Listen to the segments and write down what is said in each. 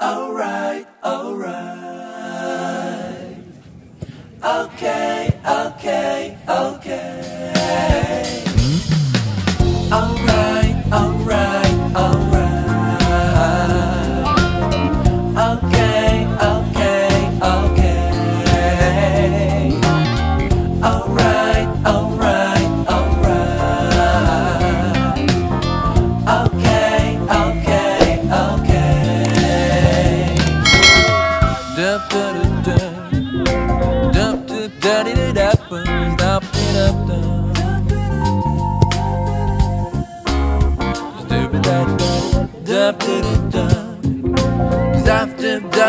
alright, alright.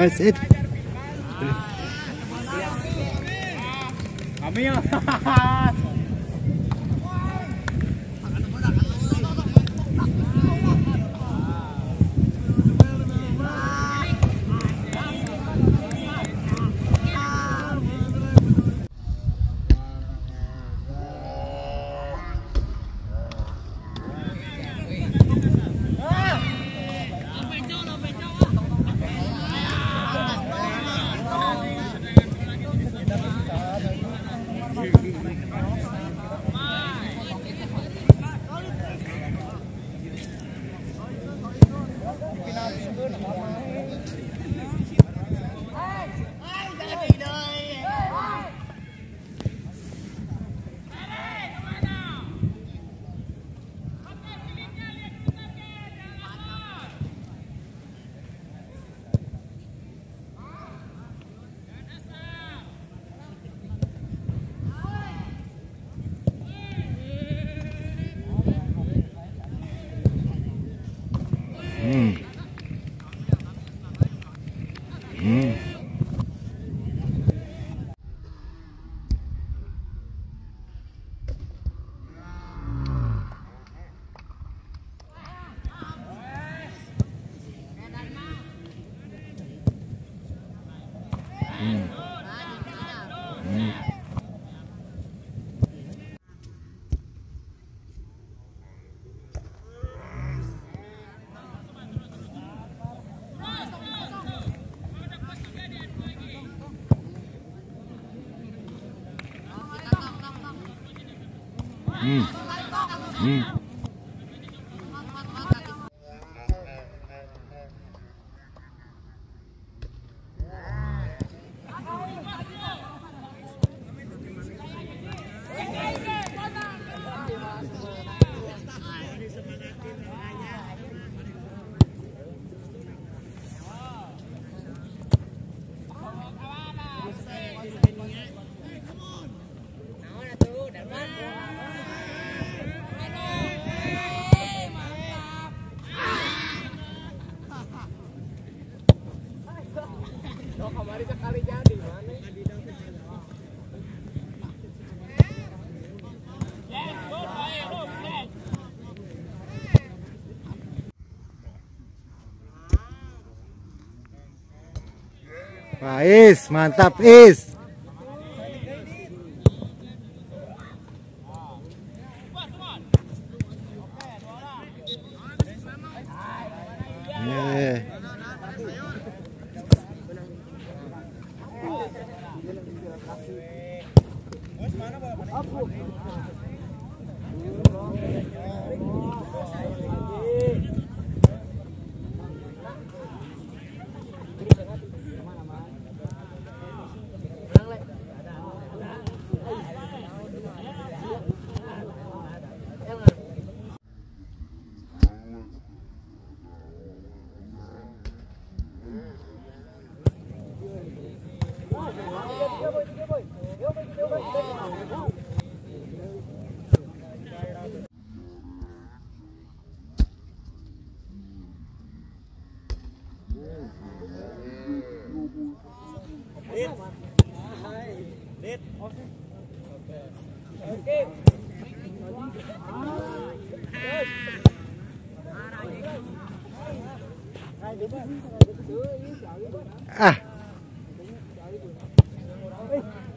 That's it. Amir! 嗯。Is, mantap Is.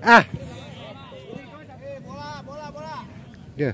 à à yeah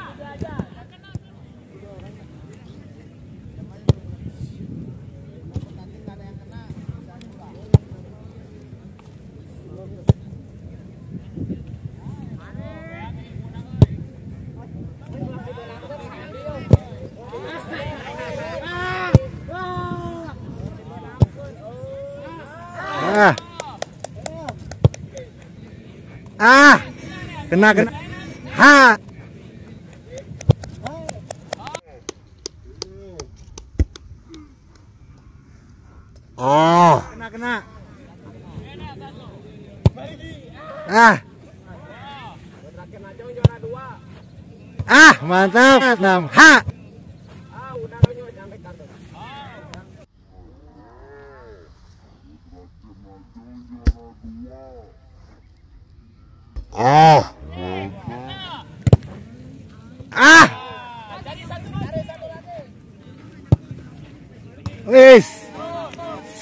kena kena ha oh kena kena ah ah mantap enam ha Oh.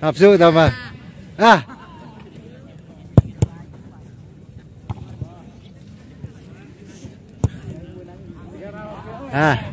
Hạp dư rồi mà. À. À.